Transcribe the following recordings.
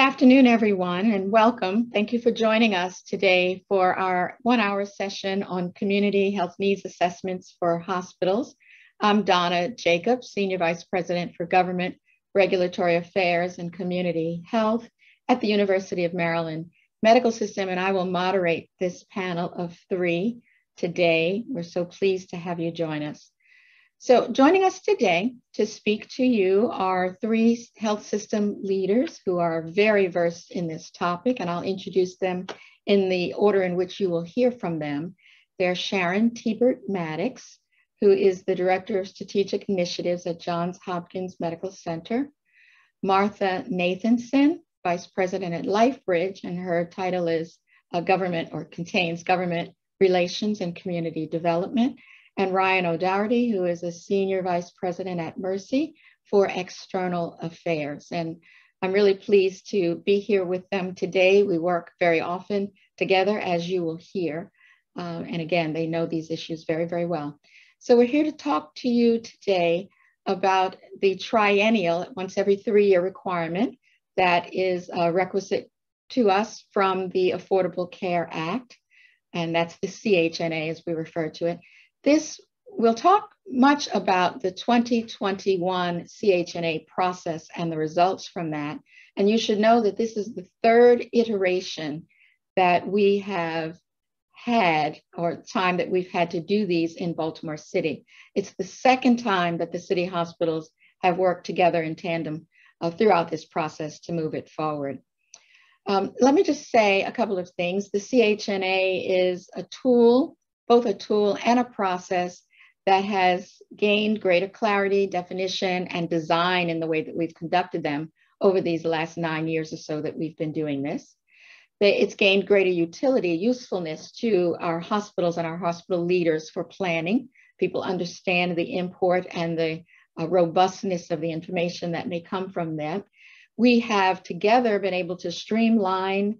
afternoon, everyone, and welcome. Thank you for joining us today for our one hour session on community health needs assessments for hospitals. I'm Donna Jacobs, Senior Vice President for Government, Regulatory Affairs, and Community Health at the University of Maryland Medical System, and I will moderate this panel of three today. We're so pleased to have you join us. So joining us today to speak to you are three health system leaders who are very versed in this topic, and I'll introduce them in the order in which you will hear from them. They're Sharon Tiebert Maddox, who is the Director of Strategic Initiatives at Johns Hopkins Medical Center, Martha Nathanson, Vice President at LifeBridge, and her title is uh, Government or contains Government Relations and Community Development and Ryan O'Doherty, who is a Senior Vice President at Mercy for External Affairs. And I'm really pleased to be here with them today. We work very often together, as you will hear. Um, and again, they know these issues very, very well. So we're here to talk to you today about the triennial, once every three year requirement that is uh, requisite to us from the Affordable Care Act. And that's the CHNA as we refer to it. This, we'll talk much about the 2021 CHNA process and the results from that. And you should know that this is the third iteration that we have had, or time that we've had to do these in Baltimore City. It's the second time that the city hospitals have worked together in tandem uh, throughout this process to move it forward. Um, let me just say a couple of things. The CHNA is a tool both a tool and a process that has gained greater clarity, definition, and design in the way that we've conducted them over these last nine years or so that we've been doing this. It's gained greater utility, usefulness to our hospitals and our hospital leaders for planning. People understand the import and the uh, robustness of the information that may come from them. We have together been able to streamline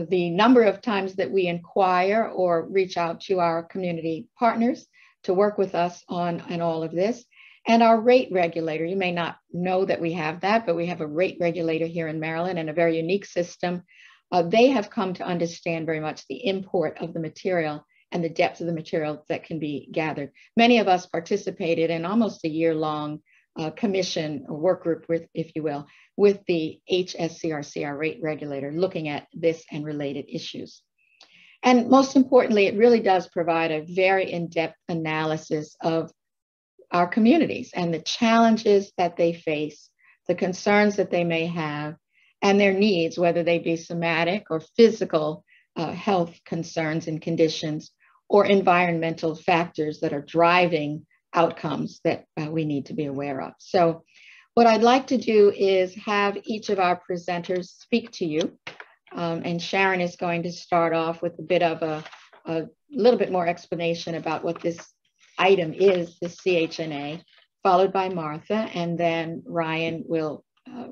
the number of times that we inquire or reach out to our community partners to work with us on, on all of this. And our rate regulator, you may not know that we have that, but we have a rate regulator here in Maryland and a very unique system. Uh, they have come to understand very much the import of the material and the depth of the material that can be gathered. Many of us participated in almost a year long uh, commission or work group with, if you will, with the HSCRC, our rate regulator, looking at this and related issues. And most importantly, it really does provide a very in-depth analysis of our communities and the challenges that they face, the concerns that they may have, and their needs, whether they be somatic or physical uh, health concerns and conditions, or environmental factors that are driving outcomes that uh, we need to be aware of. So what I'd like to do is have each of our presenters speak to you. Um, and Sharon is going to start off with a bit of a, a little bit more explanation about what this item is, the CHNA, followed by Martha, and then Ryan will uh,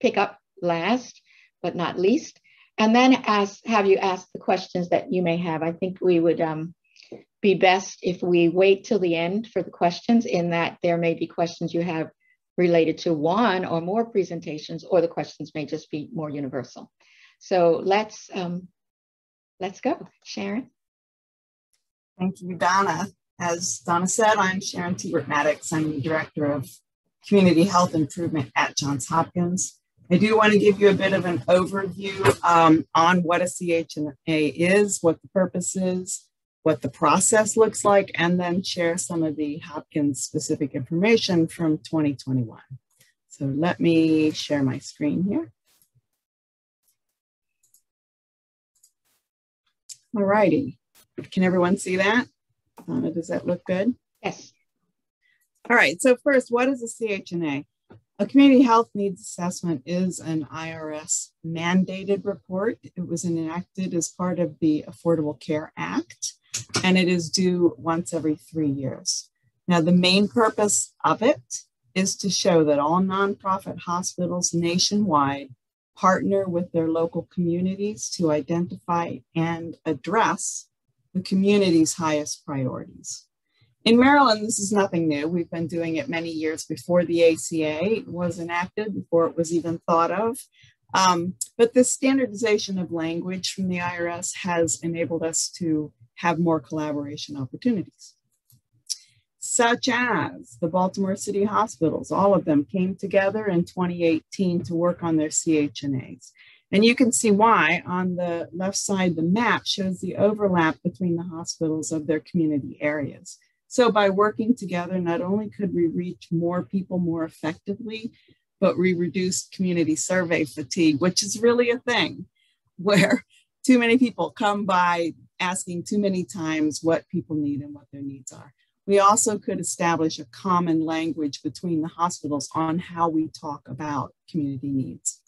pick up last, but not least, and then ask, have you ask the questions that you may have. I think we would um, be best if we wait till the end for the questions in that there may be questions you have related to one or more presentations, or the questions may just be more universal. So let's, um, let's go. Sharon. Thank you, Donna. As Donna said, I'm Sharon Tiebert Maddox. I'm the Director of Community Health Improvement at Johns Hopkins. I do want to give you a bit of an overview um, on what a CHNA is, what the purpose is, what the process looks like, and then share some of the Hopkins specific information from 2021. So let me share my screen here. All righty. Can everyone see that? Uh, does that look good? Yes. All right. So first, what is a CHNA? A community health needs assessment is an IRS mandated report. It was enacted as part of the Affordable Care Act and it is due once every three years. Now, the main purpose of it is to show that all nonprofit hospitals nationwide partner with their local communities to identify and address the community's highest priorities. In Maryland, this is nothing new. We've been doing it many years before the ACA was enacted, before it was even thought of. Um, but the standardization of language from the IRS has enabled us to have more collaboration opportunities. Such as the Baltimore City Hospitals, all of them came together in 2018 to work on their CHNAs. And you can see why on the left side, the map shows the overlap between the hospitals of their community areas. So by working together, not only could we reach more people more effectively, but we reduced community survey fatigue, which is really a thing where too many people come by asking too many times what people need and what their needs are. We also could establish a common language between the hospitals on how we talk about community needs.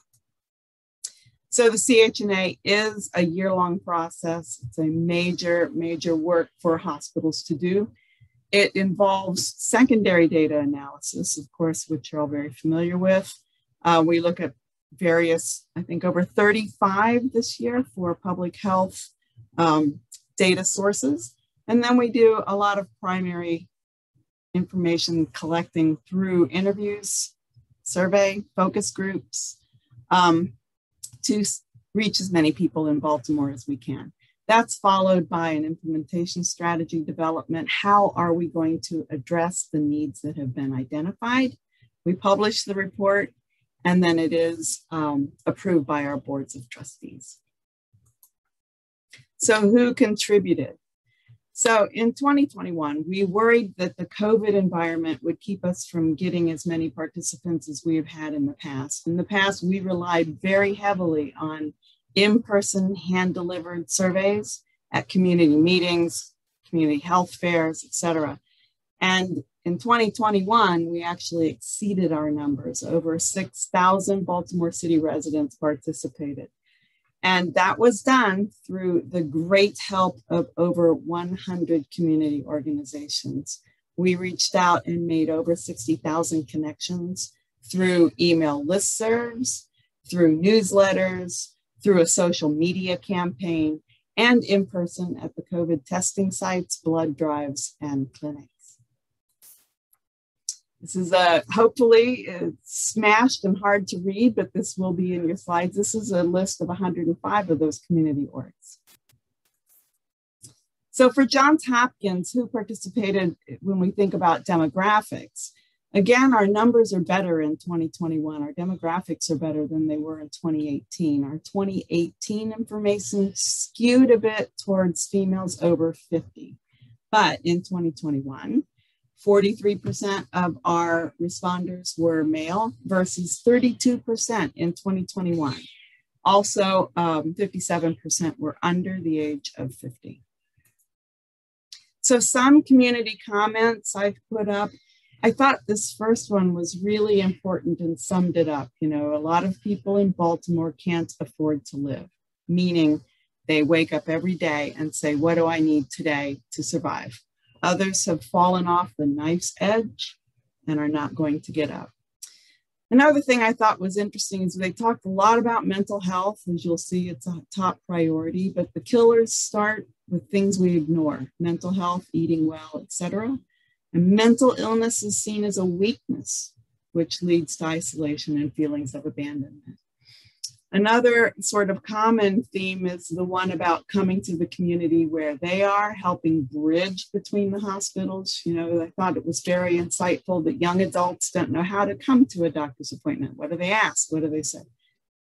So the CHNA is a year-long process. It's a major, major work for hospitals to do. It involves secondary data analysis, of course, which you're all very familiar with. Uh, we look at various, I think over 35 this year for public health um, data sources. And then we do a lot of primary information collecting through interviews, survey, focus groups, um, to reach as many people in Baltimore as we can. That's followed by an implementation strategy development. How are we going to address the needs that have been identified? We publish the report and then it is um, approved by our boards of trustees. So who contributed? So in 2021, we worried that the COVID environment would keep us from getting as many participants as we have had in the past. In the past, we relied very heavily on in-person hand-delivered surveys at community meetings, community health fairs, et cetera. And in 2021, we actually exceeded our numbers. Over 6,000 Baltimore City residents participated. And that was done through the great help of over 100 community organizations. We reached out and made over 60,000 connections through email listservs, through newsletters, through a social media campaign, and in person at the COVID testing sites, blood drives, and clinics. This is a hopefully it's smashed and hard to read, but this will be in your slides. This is a list of 105 of those community orgs. So for Johns Hopkins, who participated when we think about demographics, again, our numbers are better in 2021. Our demographics are better than they were in 2018. Our 2018 information skewed a bit towards females over 50. But in 2021, 43% of our responders were male versus 32% in 2021. Also, um, 57% were under the age of 50. So some community comments I've put up. I thought this first one was really important and summed it up. You know, a lot of people in Baltimore can't afford to live, meaning they wake up every day and say, what do I need today to survive? Others have fallen off the knife's edge and are not going to get up. Another thing I thought was interesting is they talked a lot about mental health. As you'll see, it's a top priority, but the killers start with things we ignore, mental health, eating well, etc. And mental illness is seen as a weakness, which leads to isolation and feelings of abandonment. Another sort of common theme is the one about coming to the community where they are, helping bridge between the hospitals. You know, I thought it was very insightful that young adults don't know how to come to a doctor's appointment. What do they ask? What do they say?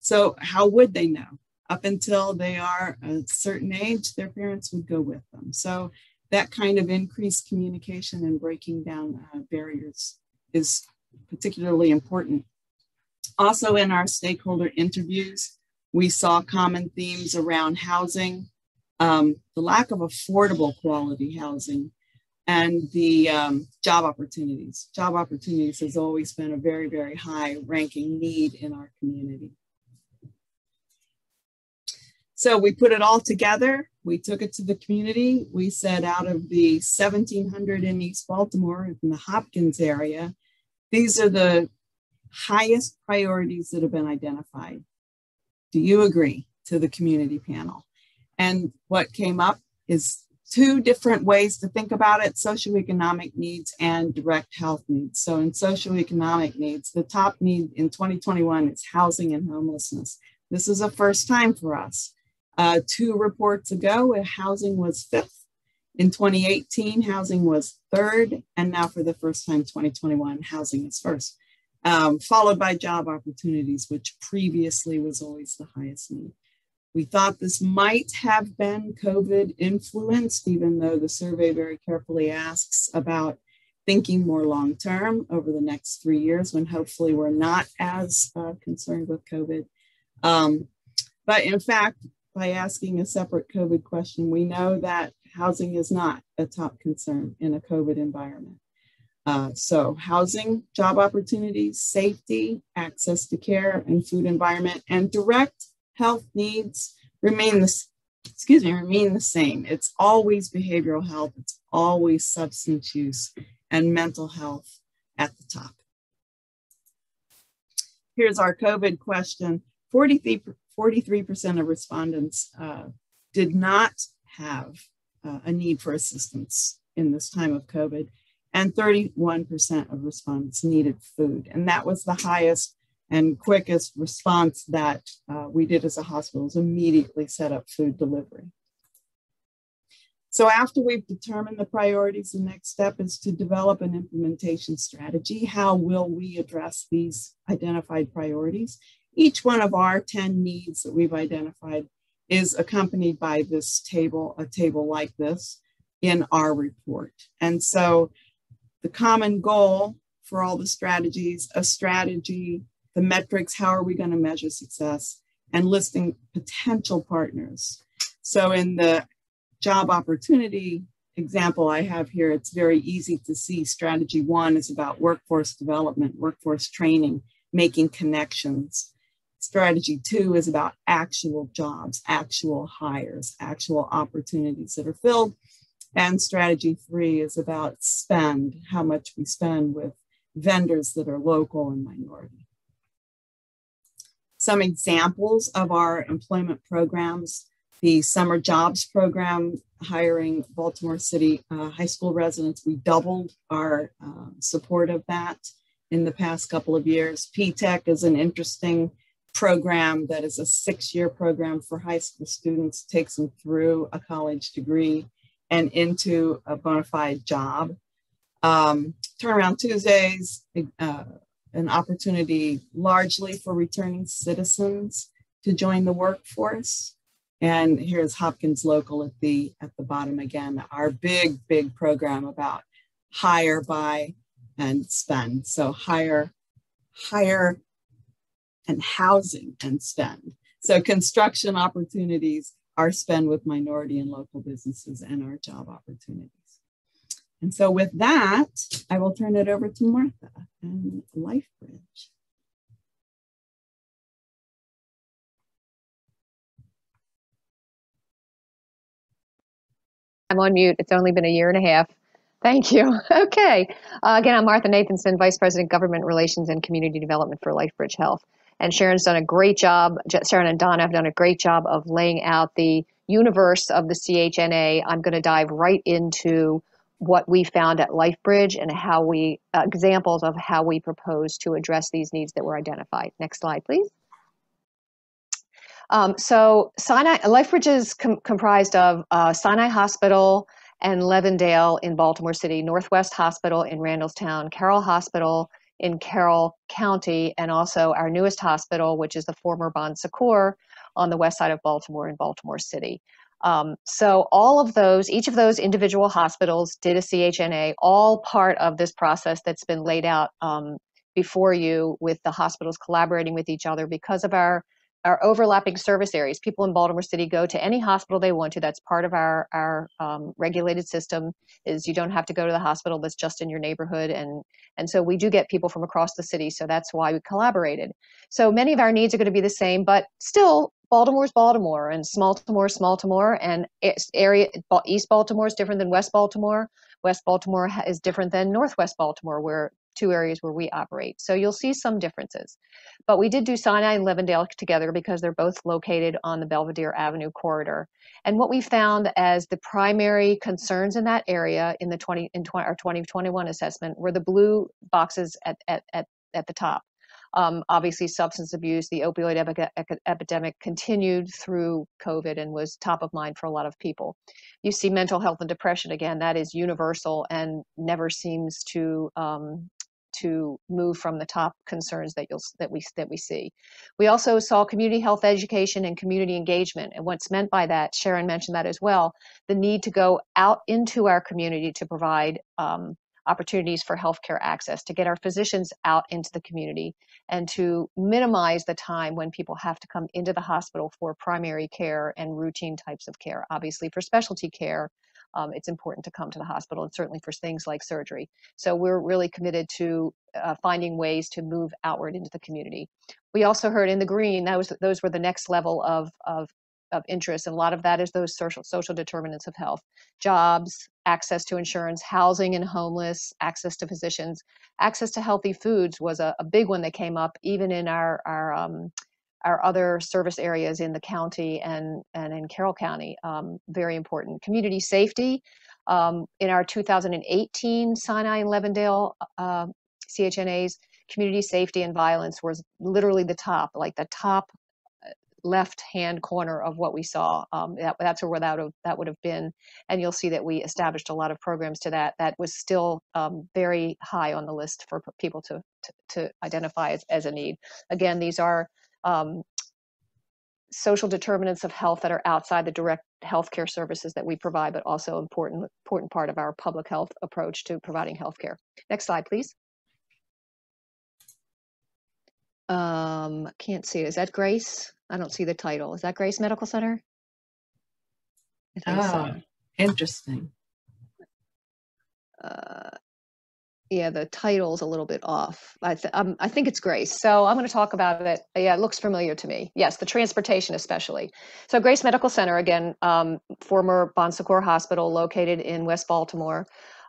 So, how would they know? Up until they are a certain age, their parents would go with them. So, that kind of increased communication and breaking down uh, barriers is particularly important also, in our stakeholder interviews, we saw common themes around housing, um, the lack of affordable quality housing, and the um, job opportunities. Job opportunities has always been a very, very high ranking need in our community. So we put it all together. We took it to the community. We said out of the 1,700 in East Baltimore, in the Hopkins area, these are the highest priorities that have been identified. Do you agree to the community panel? And what came up is two different ways to think about it socioeconomic needs and direct health needs. So, in socioeconomic needs, the top need in 2021 is housing and homelessness. This is a first time for us. Uh, two reports ago, housing was fifth. In 2018, housing was third. And now, for the first time, 2021, housing is first, um, followed by job opportunities, which previously was always the highest need. We thought this might have been COVID influenced, even though the survey very carefully asks about thinking more long term over the next three years when hopefully we're not as uh, concerned with COVID. Um, but in fact, by asking a separate COVID question, we know that housing is not a top concern in a COVID environment. Uh, so, housing, job opportunities, safety, access to care and food environment, and direct health needs remain the excuse me remain the same. It's always behavioral health. It's always substance use and mental health at the top. Here's our COVID question. 43, 43% of respondents uh, did not have uh, a need for assistance in this time of COVID, and 31% of respondents needed food. And that was the highest and quickest response that uh, we did as a hospital is immediately set up food delivery. So after we've determined the priorities, the next step is to develop an implementation strategy. How will we address these identified priorities? Each one of our 10 needs that we've identified is accompanied by this table, a table like this in our report. And so the common goal for all the strategies, a strategy the metrics, how are we going to measure success, and listing potential partners. So in the job opportunity example I have here, it's very easy to see strategy one is about workforce development, workforce training, making connections. Strategy two is about actual jobs, actual hires, actual opportunities that are filled. And strategy three is about spend, how much we spend with vendors that are local and minority. Some examples of our employment programs the summer jobs program hiring baltimore city uh, high school residents. We doubled our uh, support of that in the past couple of years. P-tech is an interesting program that is a six-year program for high school students takes them through a college degree and into a bona fide job um, turnaround tuesdays uh, an opportunity largely for returning citizens to join the workforce. And here's Hopkins Local at the at the bottom again, our big, big program about hire, buy, and spend. So hire, hire, and housing and spend. So construction opportunities, our spend with minority and local businesses, and our job opportunities. And so with that, I will turn it over to Martha and LifeBridge. I'm on mute. It's only been a year and a half. Thank you. Okay. Uh, again, I'm Martha Nathanson, Vice President, Government Relations and Community Development for LifeBridge Health. And Sharon's done a great job. Sharon and Donna have done a great job of laying out the universe of the CHNA. I'm going to dive right into what we found at LifeBridge and how we uh, examples of how we propose to address these needs that were identified. Next slide, please. Um, so Sinai LifeBridge is com comprised of uh, Sinai Hospital and Levindale in Baltimore City, Northwest Hospital in Randallstown, Carroll Hospital in Carroll County, and also our newest hospital, which is the former Bon Secours on the west side of Baltimore in Baltimore City. Um, so all of those, each of those individual hospitals did a CHNA, all part of this process that's been laid out um, before you with the hospitals collaborating with each other because of our our overlapping service areas. People in Baltimore City go to any hospital they want to. That's part of our our um, regulated system. Is you don't have to go to the hospital that's just in your neighborhood, and and so we do get people from across the city. So that's why we collaborated. So many of our needs are going to be the same, but still Baltimore's Baltimore and Smaltimore, Smaltimore, and area East Baltimore is different than West Baltimore. West Baltimore is different than Northwest Baltimore, where two areas where we operate. So you'll see some differences. But we did do Sinai and Levindale together because they're both located on the Belvedere Avenue corridor. And what we found as the primary concerns in that area in the 20 in 20, our 2021 assessment were the blue boxes at, at, at, at the top. Um, obviously, substance abuse, the opioid epi- epidemic continued through COVID and was top of mind for a lot of people. You see mental health and depression again, that is universal and never seems to um, to move from the top concerns that you'll that we that we see. We also saw community health education and community engagement, and what's meant by that, Sharon mentioned that as well, the need to go out into our community to provide um, opportunities for healthcare access, to get our physicians out into the community, and to minimize the time when people have to come into the hospital for primary care and routine types of care. Obviously, for specialty care, um, it's important to come to the hospital, and certainly for things like surgery. So we're really committed to uh, finding ways to move outward into the community. We also heard in the green that was those were the next level of of of interest, and a lot of that is those social social determinants of health, jobs, access to insurance, housing and homeless, access to physicians, access to healthy foods was a, a big one that came up even in our our um, our other service areas in the county and and in Carroll County. Um, very important. Community safety. Um, in our 2018 Sinai and Levindale uh, CHNAs, community safety and violence was literally the top, like the top left hand corner of what we saw. Um, that, that's where that would, that would have been. And you'll see that we established a lot of programs to that. That was still um, very high on the list for people to, to, to identify as, as, a need. Again, these are um, social determinants of health that are outside the direct healthcare services that we provide, but also important important part of our public health approach to providing healthcare. Next slide, please. Um, can't see. Is that Grace? I don't see the title. Is that Grace Medical Center? I oh, so. Ah, interesting. Uh, yeah, the title's a little bit off. I, th- um, I think it's Grace. So I'm going to talk about it. Yeah, it looks familiar to me. Yes, the transportation especially. So Grace Medical Center, again, um, former Bon Secours Hospital located in West Baltimore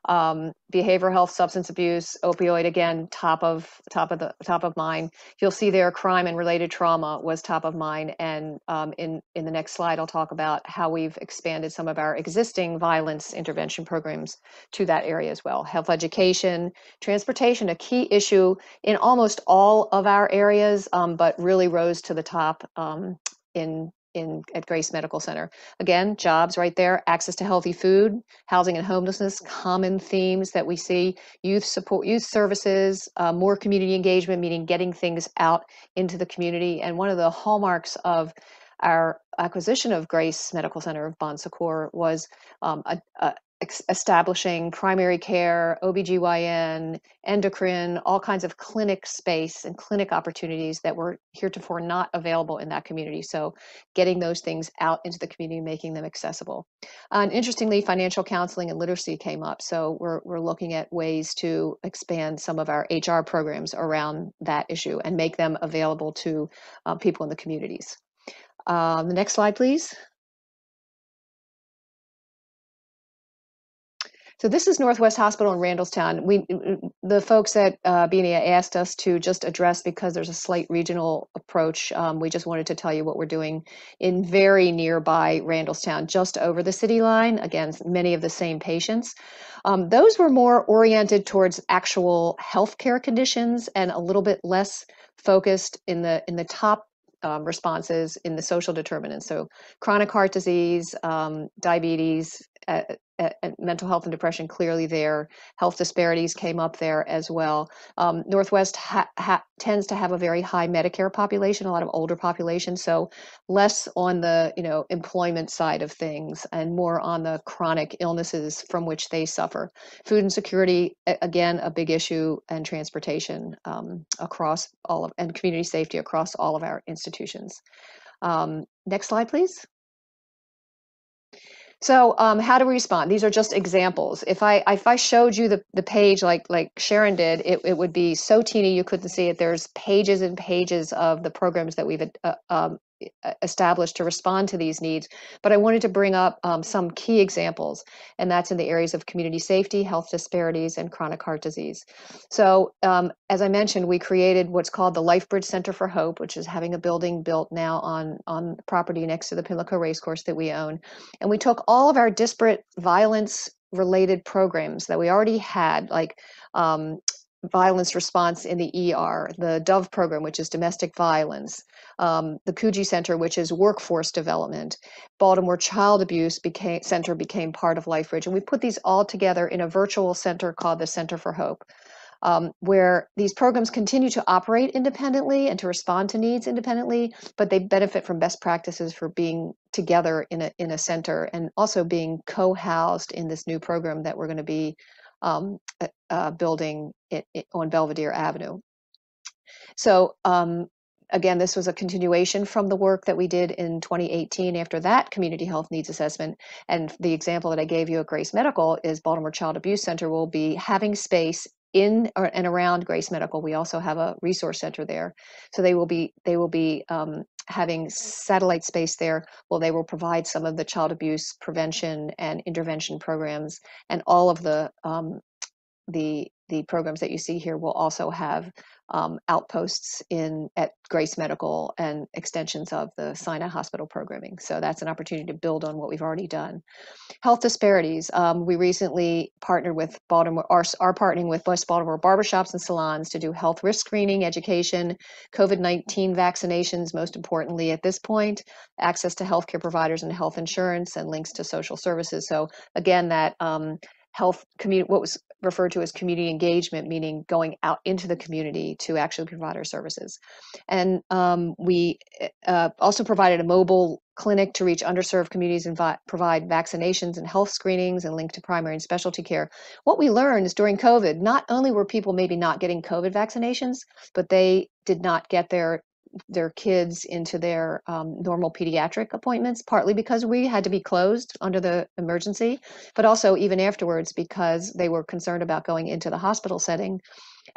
um, behavioral health, substance abuse, opioid again, top of top of the top of mind. You'll see there crime and related trauma was top of mind, and um, in in the next slide, I'll talk about how we've expanded some of our existing violence intervention programs to that area as well. Health education, transportation, a key issue in almost all of our areas, um, but really rose to the top um, in in at Grace Medical Center. Again, jobs right there, access to healthy food, housing and homelessness, common themes that we see, youth support, youth services, uh, more community engagement, meaning getting things out into the community. And one of the hallmarks of our acquisition of Grace Medical Center of Bon Secours was um, a, a, establishing primary care, OBGYN, endocrine, all kinds of clinic space and clinic opportunities that were heretofore not available in that community. So getting those things out into the community, making them accessible. And interestingly, financial counseling and literacy came up. So we're, we're looking at ways to expand some of our HR programs around that issue and make them available to uh, people in the communities. Um, the next slide, please. So this is Northwest Hospital in Randallstown. We, the folks at uh, BNA asked us to just address because there's a slight regional approach. Um, we just wanted to tell you what we're doing in very nearby Randallstown, just over the city line. Again, many of the same patients. Um, those were more oriented towards actual healthcare conditions and a little bit less focused in the in the top um, responses in the social determinants. So chronic heart disease, um, diabetes, mental health and depression clearly there. Health disparities came up there as well. Um, Northwest ha- ha- tends to have a very high Medicare population, a lot of older population, so less on the you know employment side of things and more on the chronic illnesses from which they suffer. Food insecurity, again, a big issue, and transportation um, across all of and community safety across all of our institutions. Um, next slide, please. So um, how do we respond? These are just examples. If I if I showed you the, the page like like Sharon did, it, it would be so teeny you couldn't see it. There's pages and pages of the programs that we've uh, um, established to respond to these needs. But I wanted to bring up um, some key examples, and that's in the areas of community safety, health disparities, and chronic heart disease. So, um, as I mentioned, we created what's called the LifeBridge Center for Hope, which is having a building built now on on property next to the Pimlico Racecourse that we own, and we took all of our disparate violence related programs that we already had, like um, violence response in the ER, the DOVE program, which is domestic violence, um, the Coogee Center, which is workforce development, Baltimore Child Abuse became, Center became part of LifeBridge. And we put these all together in a virtual center called the Center for Hope. Um, where these programs continue to operate independently and to respond to needs independently, but they benefit from best practices for being together in a, in a center and also being co-housed in this new program that we're going to be um, uh, building it, it on Belvedere Avenue. So um, again, this was a continuation from the work that we did in 2018 after that community health needs assessment. And the example that I gave you at Grace Medical is Baltimore Child Abuse Center will be having space in or, and around Grace Medical. We also have a resource center there, so they will be they will be um, having satellite space there. Well, they will provide some of the child abuse prevention and intervention programs, and all of the um, the the programs that you see here will also have um, outposts in at Grace Medical and extensions of the Sinai Hospital programming. So that's an opportunity to build on what we've already done. Health disparities. Um, we recently partnered with Baltimore, are, are partnering with West Baltimore barbershops and salons to do health risk screening, education, COVID-19 vaccinations, most importantly at this point, access to healthcare providers and health insurance and links to social services. So again, that um, health community what was referred to as community engagement meaning going out into the community to actually provide our services. And um, we eh, uh, also provided a mobile clinic to reach underserved communities and vi- provide vaccinations and health screenings and link to primary and specialty care. What we learned is during covid not only were people maybe not getting covid vaccinations but they did not get their their kids into their um, normal pediatric appointments, partly because we had to be closed under the emergency, but also even afterwards because they were concerned about going into the hospital setting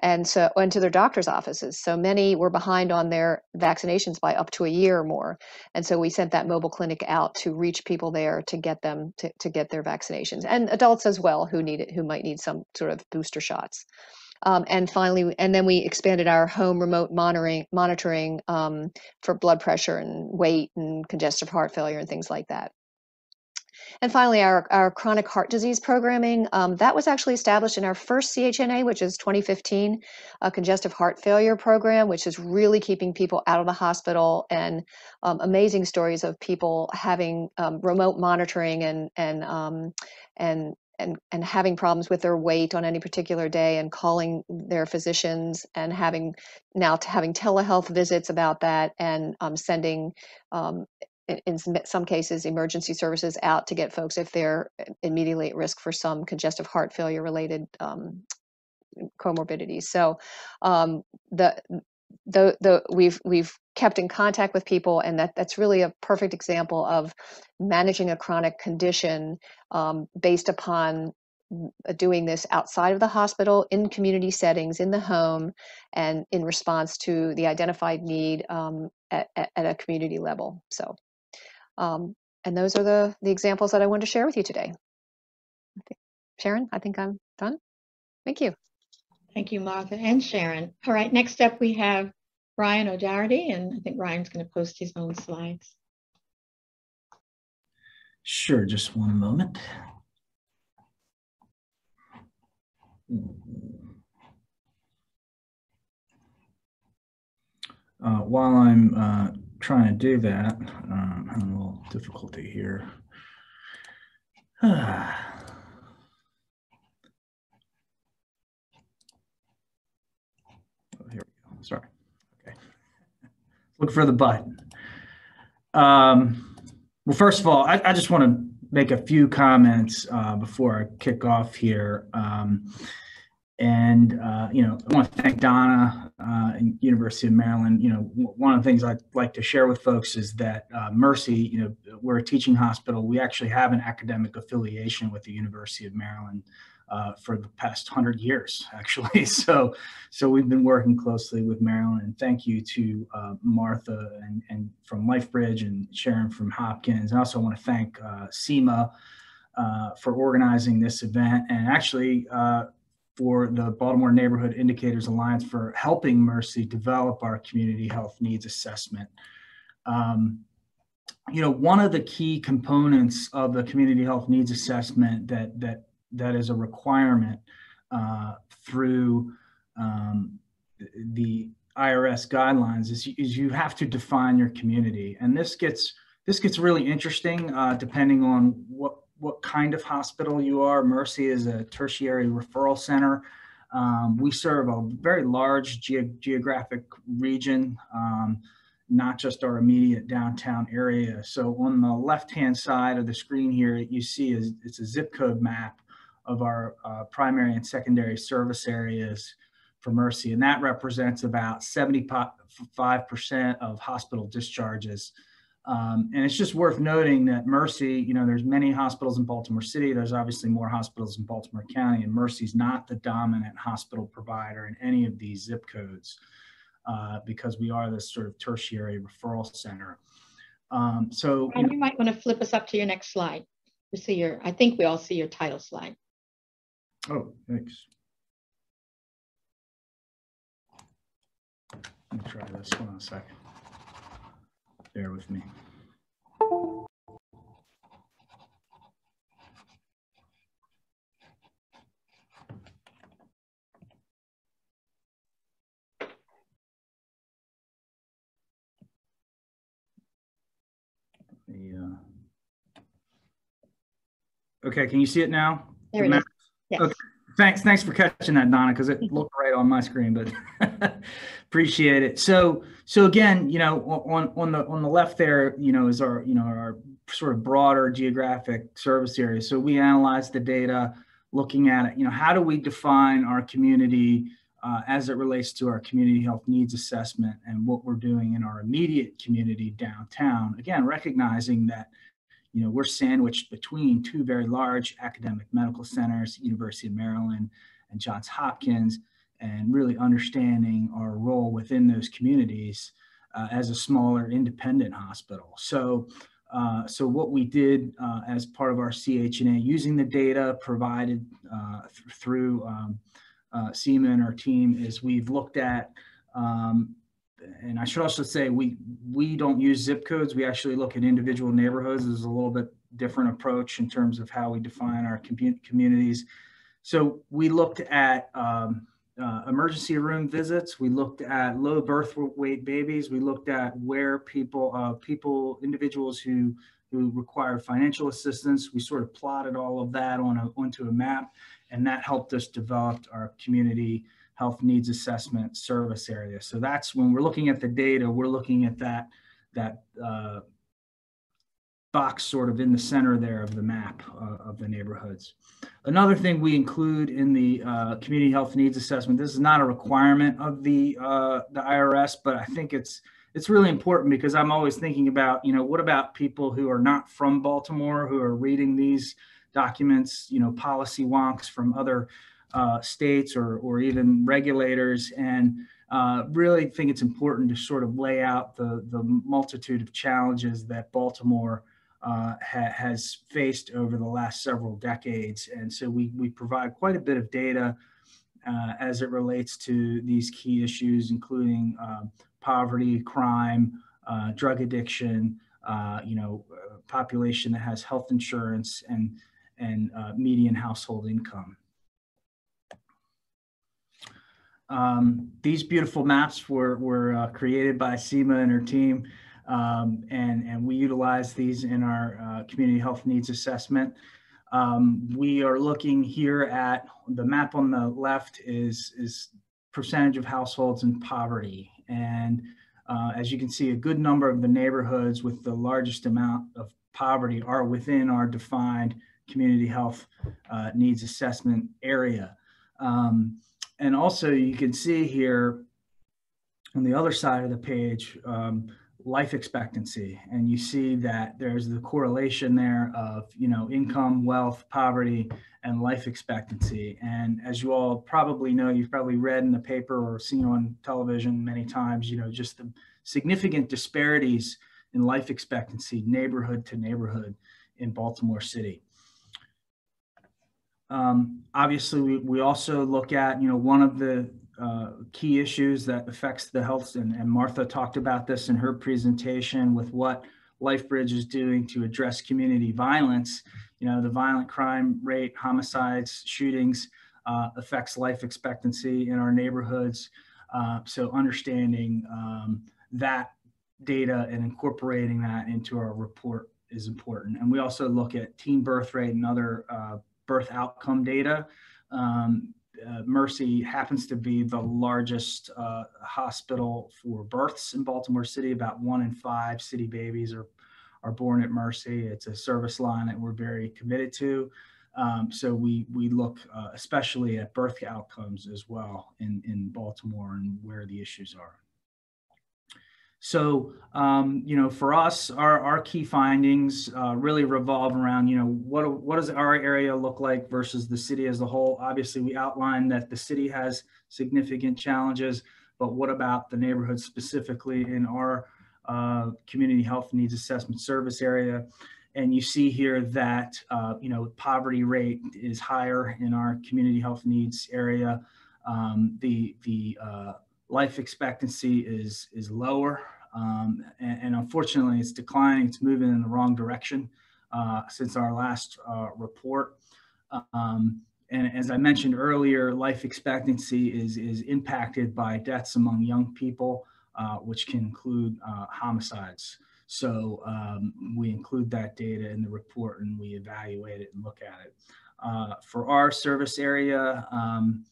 and so into their doctor's offices. So many were behind on their vaccinations by up to a year or more. And so we sent that mobile clinic out to reach people there to get them to, to get their vaccinations and adults as well who need it, who might need some sort of booster shots. Um, and finally, and then we expanded our home remote monitoring, monitoring um, for blood pressure and weight and congestive heart failure and things like that. And finally, our, our chronic heart disease programming, um, that was actually established in our first CHNA, which is 2015, a congestive heart failure program, which is really keeping people out of the hospital and um, amazing stories of people having um, remote monitoring and, and, um, and and, and having problems with their weight on any particular day and calling their physicians and having now to having telehealth visits about that and um, sending um, in some cases emergency services out to get folks if they're immediately at risk for some congestive heart failure related um, comorbidities. So um, the the the we've we've kept in contact with people and that that's really a perfect example of managing a chronic condition um, based upon doing this outside of the hospital in community settings in the home and in response to the identified need um, at, at, a community level. So um, and those are the the examples that i wanted to share with you today. Sharon i think i'm done. Thank you Thank you, Martha and Sharon. All right, next up we have Ryan O'Doherty, and I think Ryan's going to post his own slides. Sure, just one moment. Uh, while I'm uh, trying to do that, um, I'm a little difficulty here. Sorry. Okay. Look for the button. Um, well, first of all, I, I just want to make a few comments uh, before I kick off here. Um, and, uh, you know, I want to thank Donna uh, and University of Maryland. You know, one of the things I'd like to share with folks is that uh, Mercy, you know, we're a teaching hospital. We actually have an academic affiliation with the University of Maryland. Uh, for the past hundred years, actually. So, so we've been working closely with Maryland, and thank you to uh, Martha and, and from LifeBridge and Sharon from Hopkins. I also want to thank uh, Seema uh, for organizing this event, and actually uh, for the Baltimore Neighborhood Indicators Alliance for helping Mercy develop our community health needs assessment. Um, you know, one of the key components of the community health needs assessment that that that is a requirement uh, through um, the IRS guidelines is, is you have to define your community, and this gets this gets really interesting uh, depending on what what kind of hospital you are. Mercy is a tertiary referral center. Um, we serve a very large ge- geographic region. Um, not just our immediate downtown area. So on the left-hand side of the screen here, you see is it's a zip code map of our uh, primary and secondary service areas for Mercy, and that represents about 75% of hospital discharges. Um, and it's just worth noting that Mercy, you know, there's many hospitals in Baltimore City. There's obviously more hospitals in Baltimore County, and Mercy's not the dominant hospital provider in any of these zip codes uh, because we are this sort of tertiary referral center. Um, so, and you, might want to flip us up to your next slide. We see your, I think we all see your title slide. Oh, thanks. Let me try this. Hold on a second. Bear with me. The, uh... Okay, can you see it now? There it is. Okay. Thanks, thanks for catching that, Donna, because it looked right on my screen, but appreciate it. So, so again, you know, on on the on the left there, you know, is our you know our sort of broader geographic service area. So we analyze the data, looking at it. You know, how do we define our community uh, as it relates to our community health needs assessment and what we're doing in our immediate community downtown? Again, recognizing that you know, we're sandwiched between two very large academic medical centers, University of Maryland and Johns Hopkins, and really understanding our role within those communities uh, as a smaller independent hospital. So, uh, so what we did uh, as part of our CHNA, using the data provided uh, th through um, uh, and our team, is we've looked at um, and I should also say we we don't use zip codes. We actually look at individual neighborhoods. There's a little bit different approach in terms of how we define our com- communities. So we looked at um, uh, emergency room visits. We looked at low birth weight babies. We looked at where people uh, people individuals who who require financial assistance. We sort of plotted all of that on a, onto a map, and that helped us develop our community health needs assessment service area. So that's when we're looking at the data, we're looking at that, that uh, box sort of in the center there of the map uh, of the neighborhoods. Another thing we include in the uh, community health needs assessment, this is not a requirement of the, uh, the IRS, but I think it's, it's really important because I'm always thinking about, you know, what about people who are not from Baltimore who are reading these documents, you know, policy wonks from other uh, states or, or even regulators and uh, really think it's important to sort of lay out the, the multitude of challenges that Baltimore uh, ha has faced over the last several decades. And so we, we provide quite a bit of data uh, as it relates to these key issues, including um, poverty, crime, uh, drug addiction, uh, you know, population that has health insurance and, and median household income. Um, these beautiful maps were, were uh, created by Seema and her team, um, and, and we utilize these in our uh, community health needs assessment. Um, we are looking here at the map on the left is, is percentage of households in poverty. And uh, as you can see, a good number of the neighborhoods with the largest amount of poverty are within our defined community health uh, needs assessment area. Um, and also you can see here on the other side of the page, um, life expectancy, and you see that there's the correlation there of you know income, wealth, poverty, and life expectancy. And as you all probably know, you've probably read in the paper or seen on television many times, you know, just the significant disparities in life expectancy, neighborhood to neighborhood in Baltimore City. Um, obviously, we, we also look at, you know, one of the uh, key issues that affects the health, and, and Martha talked about this in her presentation with what LifeBridge is doing to address community violence. You know, the violent crime rate, homicides, shootings uh, affects life expectancy in our neighborhoods. Uh, so understanding um, that data and incorporating that into our report is important. And we also look at teen birth rate and other uh, birth outcome data. Um, uh, Mercy happens to be the largest uh, hospital for births in Baltimore City. About one in five city babies are, are born at Mercy. It's a service line that we're very committed to. Um, so we, we look uh, especially at birth outcomes as well in, in Baltimore and where the issues are. So, um, you know, for us, our, our key findings uh, really revolve around, you know, what, what does our area look like versus the city as a whole? Obviously, we outlined that the city has significant challenges, but what about the neighborhood specifically in our uh, community health needs assessment service area? And you see here that, uh, you know, poverty rate is higher in our community health needs area. Um, the the uh, life expectancy is is lower, um, and, and, unfortunately, it's declining. It's moving in the wrong direction uh, since our last uh, report. Um, and as I mentioned earlier, life expectancy is is impacted by deaths among young people, uh, which can include uh, homicides. So um, we include that data in the report and we evaluate it and look at it. Uh, for our service area, um,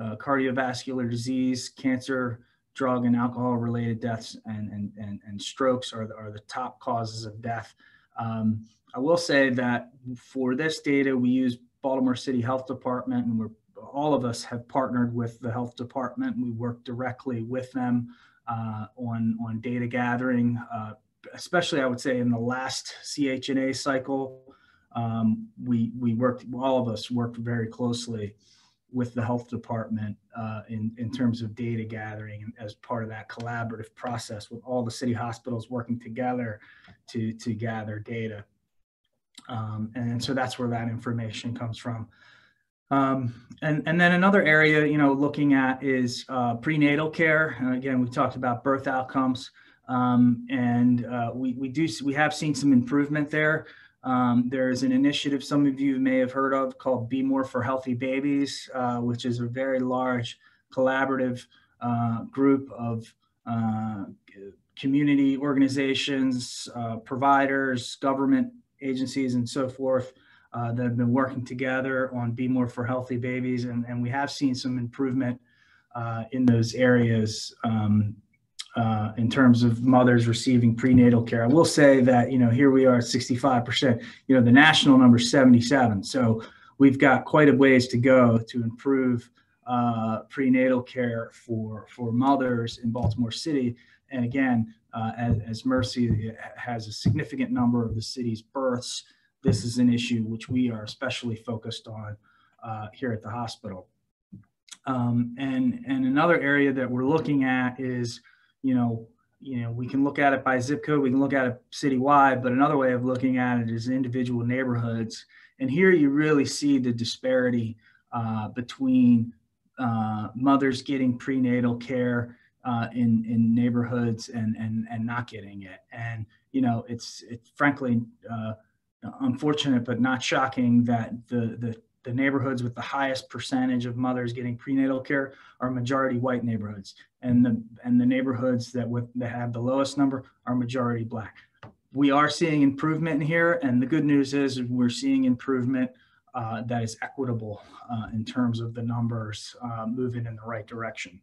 uh, cardiovascular disease, cancer, drug and alcohol related deaths, and, and, and, and strokes are the, are the top causes of death. Um, I will say that for this data, we use Baltimore City Health Department, and we're all of us have partnered with the health department. We work directly with them uh, on on data gathering, uh, especially I would say in the last CHNA cycle. Um, we we worked all of us worked very closely with the health department uh, in, in terms of data gathering as part of that collaborative process with all the city hospitals working together to, to gather data. Um, and so that's where that information comes from. Um, and, and then another area, you know, looking at is uh, prenatal care. And again, we talked about birth outcomes. Um, and uh, we, we do, we have seen some improvement there. Um, there's an initiative some of you may have heard of called B'more for Healthy Babies, uh, which is a very large collaborative uh, group of uh, community organizations, uh, providers, government agencies, and so forth uh, that have been working together on B'more for Healthy Babies. And, and we have seen some improvement uh, in those areas um, uh, in terms of mothers receiving prenatal care. I will say that, you know, here we are at 65%, you know, the national number is 77. So we've got quite a ways to go to improve uh, prenatal care for, for mothers in Baltimore City. And again, uh, as, as, Mercy has a significant number of the city's births, this is an issue which we are especially focused on uh, here at the hospital. Um, and, and another area that we're looking at is you know, you know, we can look at it by zip code, we can look at it citywide, but another way of looking at it is individual neighborhoods. And here you really see the disparity uh, between uh, mothers getting prenatal care uh, in in neighborhoods and and and not getting it. And you know, it's it's frankly uh, unfortunate, but not shocking that the the the neighborhoods with the highest percentage of mothers getting prenatal care are majority white neighborhoods, and the and the neighborhoods that with that have the lowest number are majority black. We are seeing improvement here, and the good news is we're seeing improvement uh, that is equitable uh, in terms of the numbers uh, moving in the right direction.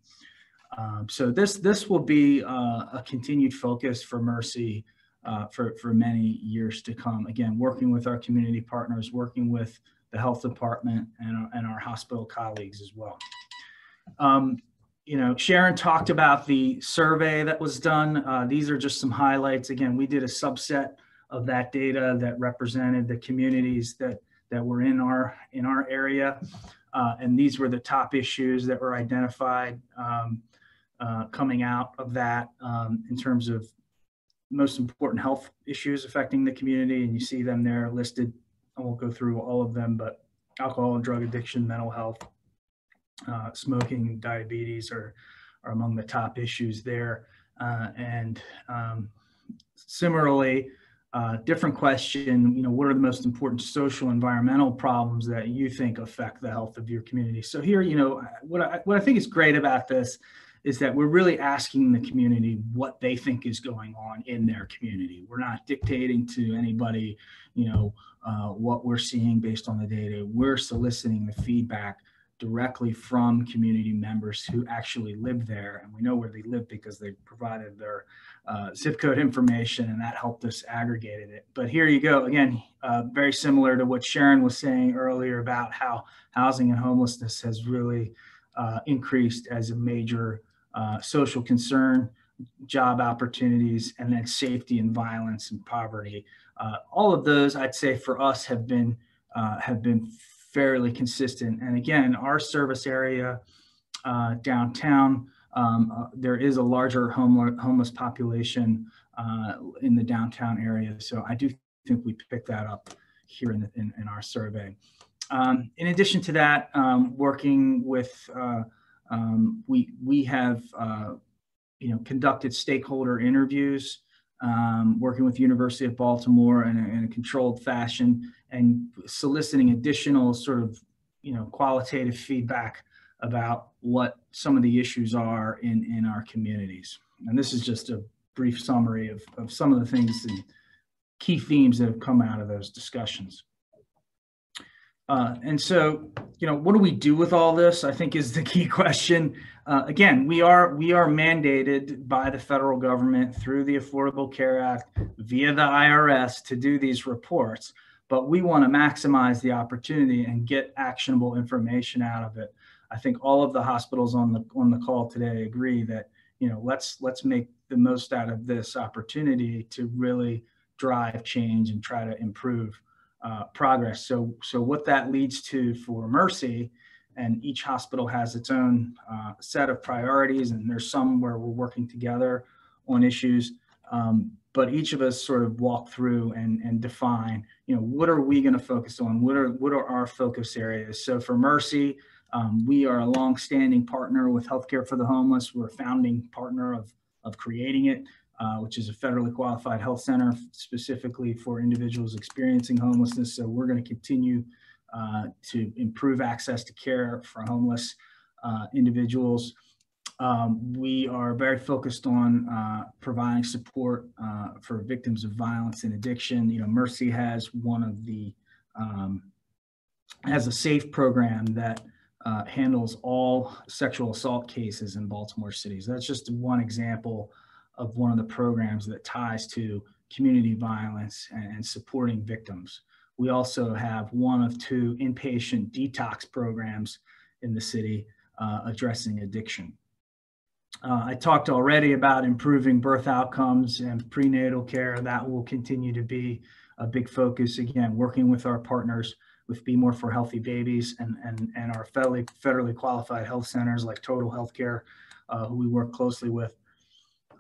Um, so this this will be uh, a continued focus for Mercy uh, for for many years to come. Again, working with our community partners, working with the health department and, and our hospital colleagues as well. Um, you know, Sharon talked about the survey that was done. Uh, these are just some highlights. Again, we did a subset of that data that represented the communities that that were in our in our area, uh, and these were the top issues that were identified um, uh, coming out of that um, in terms of most important health issues affecting the community, and you see them there listed. I won't go through all of them, but alcohol and drug addiction, mental health, uh, smoking, diabetes are are among the top issues there, uh, and um, similarly uh, different question, you know, what are the most important social environmental problems that you think affect the health of your community? So here, you know, what I, what I think is great about this is that we're really asking the community what they think is going on in their community. We're not dictating to anybody, you know, uh, what we're seeing based on the data. We're soliciting the feedback directly from community members who actually live there. And we know where they live because they provided their uh, zip code information and that helped us aggregate it. But here you go. Again, uh, very similar to what Sharon was saying earlier about how housing and homelessness has really uh, increased as a major uh, social concern, job opportunities, and then safety and violence and poverty. Uh, all of those, I'd say, for us have been uh, have been fairly consistent. And again, our service area uh, downtown, um, uh, there is a larger home, homeless population in the downtown area. So I do think we picked that up here in, the, in, in, our survey. Um, in addition to that, um, working with, um, we, we have, uh, you know, conducted stakeholder interviews um, working with University of Baltimore in a, in a, controlled fashion and soliciting additional sort of, you know, qualitative feedback about what some of the issues are in, in our communities. And this is just a brief summary of, of some of the things and key themes that have come out of those discussions. Uh, and so, you know, what do we do with all this? I think is the key question. Uh, again, we are we are mandated by the federal government through the Affordable Care Act via the IRS to do these reports, but we want to maximize the opportunity and get actionable information out of it. I think all of the hospitals on the on the call today agree that you know let's let's make the most out of this opportunity to really drive change and try to improve uh, progress. So, so what that leads to for Mercy, and each hospital has its own uh, set of priorities, and there's some where we're working together on issues. Um, but each of us sort of walk through and, and define, you know, what are we going to focus on? What are what are our focus areas? So for Mercy, um, we are a long-standing partner with Healthcare for the Homeless. We're a founding partner of of creating it. Uh, which is a federally qualified health center specifically for individuals experiencing homelessness. So we're going to continue uh, to improve access to care for homeless uh, individuals. Um, we are very focused on uh, providing support uh, for victims of violence and addiction. You know, Mercy has one of the um, has a SAFE program that uh, handles all sexual assault cases in Baltimore City. So that's just one example of one of the programs that ties to community violence and, and supporting victims. We also have one of two inpatient detox programs in the city uh, addressing addiction. Uh, I talked already about improving birth outcomes and prenatal care. That will continue to be a big focus. Again, working with our partners with B'more for Healthy Babies and, and, and our federally, federally qualified health centers like Total Healthcare, uh, who we work closely with.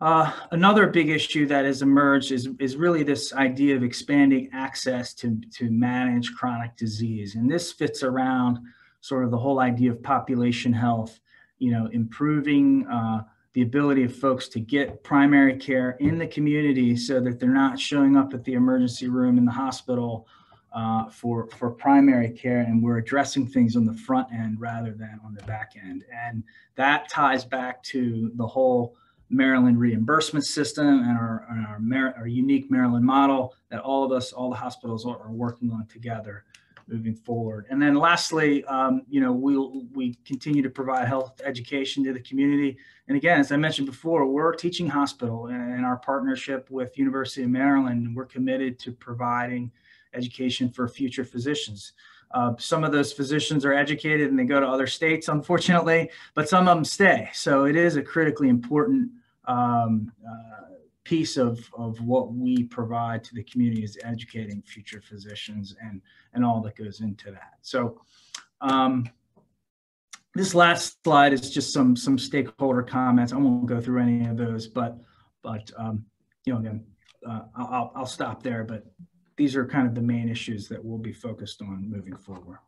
Uh, another big issue that has emerged is, is really this idea of expanding access to, to manage chronic disease. And this fits around sort of the whole idea of population health, you know, improving uh, the ability of folks to get primary care in the community so that they're not showing up at the emergency room in the hospital uh, for, for primary care. And we're addressing things on the front end rather than on the back end. And that ties back to the whole Maryland reimbursement system and our, our, Mar- our, unique Maryland model that all of us, all the hospitals are, working on together moving forward. And then lastly, um, you know, we we continue to provide health education to the community. And again, as I mentioned before, we're a teaching hospital and our partnership with University of Maryland, we're committed to providing education for future physicians. Uh, some of those physicians are educated and they go to other states, unfortunately, but some of them stay. So it is a critically important um, uh, piece of, of what we provide to the community is educating future physicians and, and all that goes into that. So um, this last slide is just some, some stakeholder comments. I won't go through any of those, but, but um, you know, again, uh, I'll, I'll stop there, but these are kind of the main issues that we'll be focused on moving forward.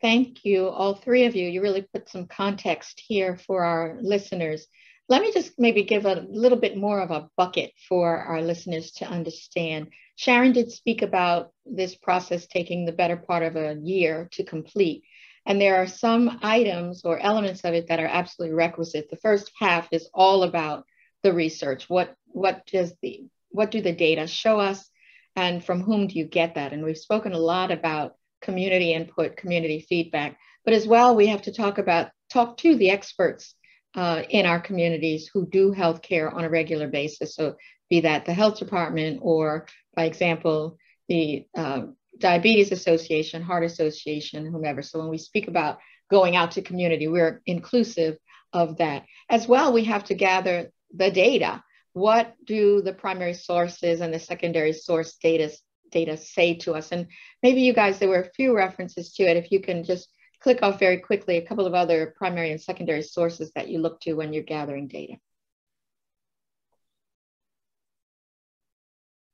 Thank you, all three of you. You really put some context here for our listeners. Let me just maybe give a little bit more of a bucket for our listeners to understand. Sharon did speak about this process taking the better part of a year to complete. And there are some items or elements of it that are absolutely requisite. The first half is all about the research. What what does the what do the data show us? And from whom do you get that? And we've spoken a lot about community input, community feedback, but as well, we have to talk about talk to the experts uh, in our communities who do healthcare on a regular basis. So, be that the health department or, by example, the uh, Diabetes Association, Heart Association, whomever. So, when we speak about going out to community, we're inclusive of that. As well, we have to gather the data. What do the primary sources and the secondary source data data say to us? And maybe you guys, there were a few references to it. If you can just click off very quickly a couple of other primary and secondary sources that you look to when you're gathering data.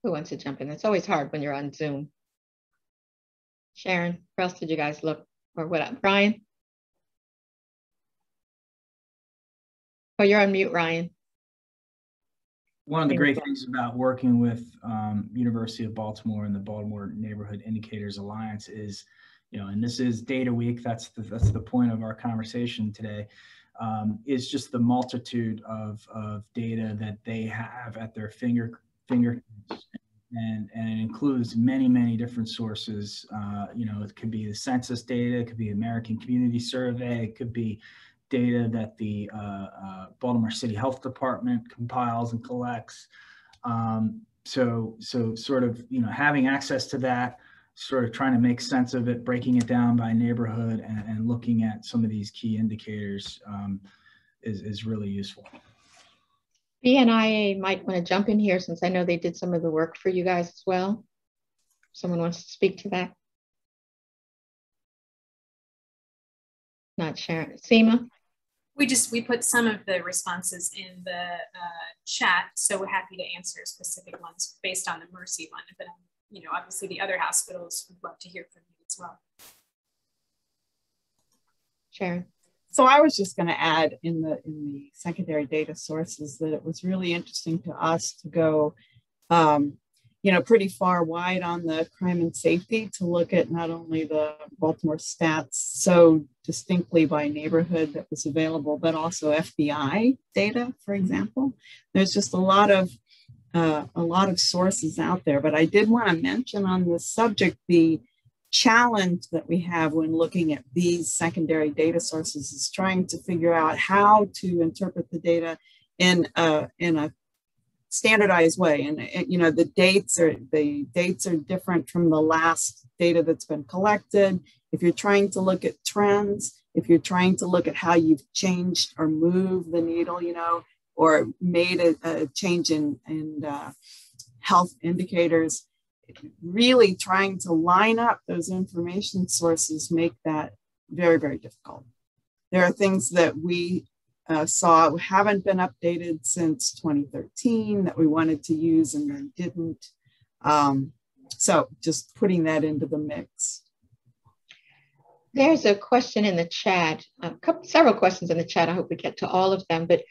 Who wants to jump in? It's always hard when you're on Zoom. Sharon, where else did you guys look? Or what? Brian? Oh, you're on mute, Ryan. One of the great things about working with um, University of Baltimore and the Baltimore Neighborhood Indicators Alliance is you know, and this is data week. That's the, that's the point of our conversation today. Um, is just the multitude of, of data that they have at their finger fingertips, and and it includes many many different sources. Uh, you know, it could be the census data, it could be American Community Survey, it could be data that the uh, uh, Baltimore City Health Department compiles and collects. Um, so so sort of you know having access to that sort of trying to make sense of it, breaking it down by neighborhood and, and looking at some of these key indicators um, is, is really useful. BNIA might want to jump in here since I know they did some of the work for you guys as well. Someone wants to speak to that? Not Sharon. Seema? We just, we put some of the responses in the uh, chat, so we're happy to answer specific ones based on the Mercy one, but you know, obviously the other hospitals would love to hear from you as well. Sharon. So I was just going to add in the in the secondary data sources that it was really interesting to us to go, um, you know, pretty far wide on the crime and safety to look at not only the Baltimore stats so distinctly by neighborhood that was available, but also FBI data, for example. There's just a lot of uh, a lot of sources out there, but I did want to mention on this subject the challenge that we have when looking at these secondary data sources is trying to figure out how to interpret the data in a, in a standardized way. And you know the dates are the dates are different from the last data that's been collected. If you're trying to look at trends, if you're trying to look at how you've changed or moved the needle, you know, or made a, a change in, in uh, health indicators, really trying to line up those information sources make that very, very difficult. There are things that we uh, saw haven't been updated since 2013 that we wanted to use and then didn't. Um, so just putting that into the mix. There's a question in the chat, couple, several questions in the chat. I hope we get to all of them, but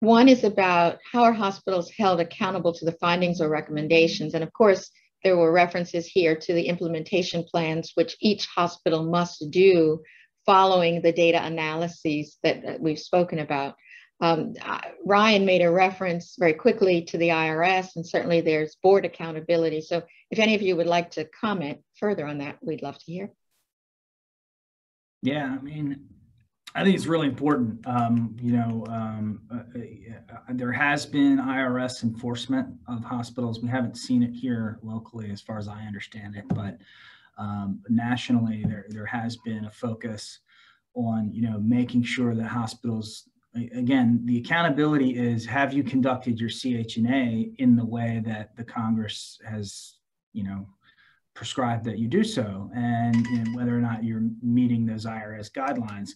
one is about how are hospitals held accountable to the findings or recommendations? And of course, there were references here to the implementation plans, which each hospital must do following the data analyses that, that we've spoken about. Um, Ryan made a reference very quickly to the IRS, and certainly there's board accountability. So if any of you would like to comment further on that, we'd love to hear. Yeah, I mean, I think it's really important. Um, you know, um, uh, uh, there has been IRS enforcement of hospitals. We haven't seen it here locally, as far as I understand it, but um, nationally, there, there has been a focus on, you know, making sure that hospitals, again, the accountability is have you conducted your CHNA in the way that the Congress has, you know, prescribed that you do so and, whether or not you're meeting those IRS guidelines.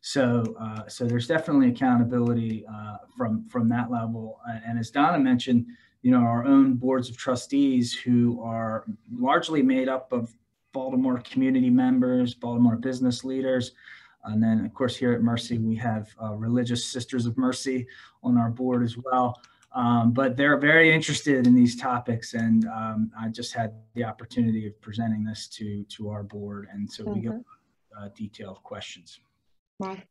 So, uh, so there's definitely accountability uh, from from that level. And as Donna mentioned, you know, our own boards of trustees who are largely made up of Baltimore community members, Baltimore business leaders, and then of course here at Mercy we have uh, Religious Sisters of Mercy on our board as well. Um, but they're very interested in these topics, and um, I just had the opportunity of presenting this to to our board, and so mm-hmm. we get uh, detailed questions.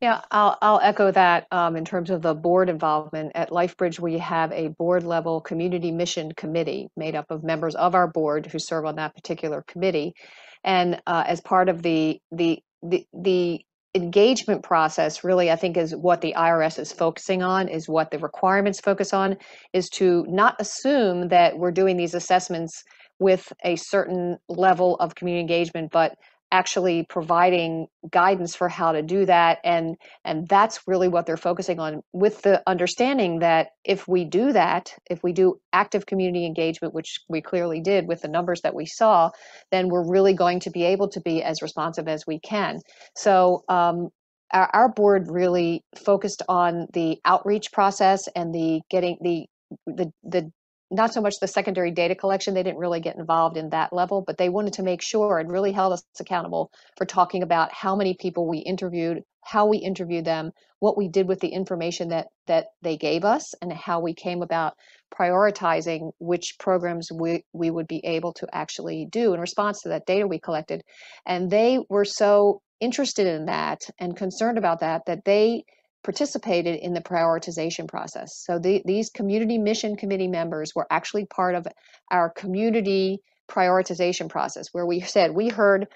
Yeah, I'll, I'll echo that um, in terms of the board involvement. At LifeBridge, we have a board level community mission committee made up of members of our board who serve on that particular committee. And uh, as part of the, the, the, the engagement process really i think is what the irs is focusing on is what the requirements focus on is to not assume that we're doing these assessments with a certain level of community engagement but actually providing guidance for how to do that and and that's really what they're focusing on with the understanding that if we do that if we do active community engagement which we clearly did with the numbers that we saw then we're really going to be able to be as responsive as we can. So um, our, our board really focused on the outreach process and the getting the the the not so much the secondary data collection they didn't really get involved in that level but they wanted to make sure and really held us accountable for talking about how many people we interviewed how we interviewed them what we did with the information that that they gave us and how we came about prioritizing which programs we, we would be able to actually do in response to that data we collected. And they were so interested in that and concerned about that that they participated in the prioritization process. So the, these community mission committee members were actually part of our community prioritization process where we said we heard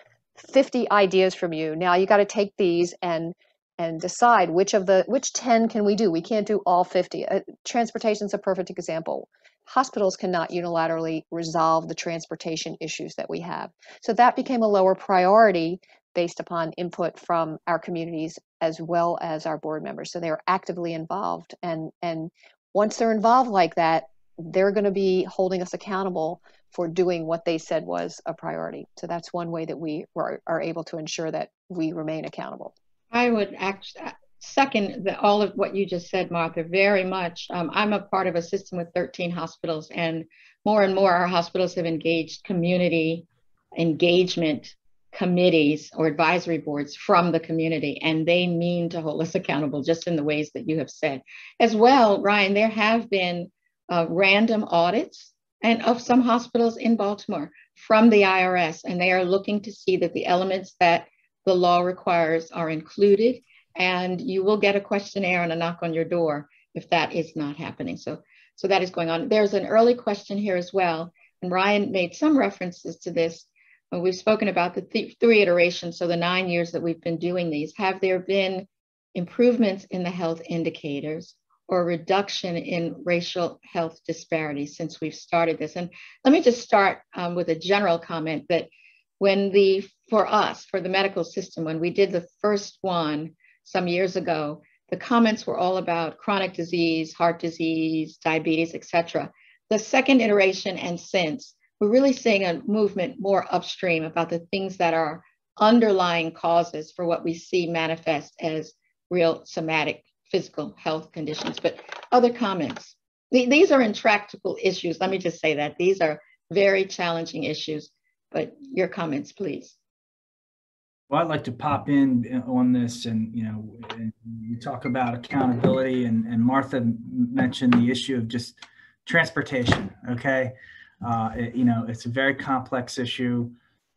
50 ideas from you. Now you got to take these and and decide which of the which 10 can we do. We can't do all 50. Uh, transportation is a perfect example. Hospitals cannot unilaterally resolve the transportation issues that we have. So that became a lower priority based upon input from our communities as well as our board members. So they're actively involved. And, and once they're involved like that, they're going to be holding us accountable for doing what they said was a priority. So that's one way that we are, are able to ensure that we remain accountable. I would actually second the, all of what you just said, Martha, very much. Um, I'm a part of a system with 13 hospitals, and more and more our hospitals have engaged community engagement committees or advisory boards from the community, and they mean to hold us accountable just in the ways that you have said. As well, Ryan, there have been uh, random audits and of some hospitals in Baltimore from the IRS, and they are looking to see that the elements that the law requires are included, and you will get a questionnaire and a knock on your door if that is not happening. So, so that is going on. There's an early question here as well, and Ryan made some references to this we've spoken about the th three iterations, so the nine years that we've been doing these. Have there been improvements in the health indicators or reduction in racial health disparities since we've started this? And let me just start um, with a general comment that when the, for us, for the medical system, when we did the first one some years ago, the comments were all about chronic disease, heart disease, diabetes, etc. The second iteration and since, we're really seeing a movement more upstream about the things that are underlying causes for what we see manifest as real somatic physical health conditions. But other comments? These are intractable issues. Let me just say that. These are very challenging issues. But your comments, please. Well, I'd like to pop in on this, and you know, you talk about accountability, and, and Martha mentioned the issue of just transportation. Okay, uh, it, you know, it's a very complex issue.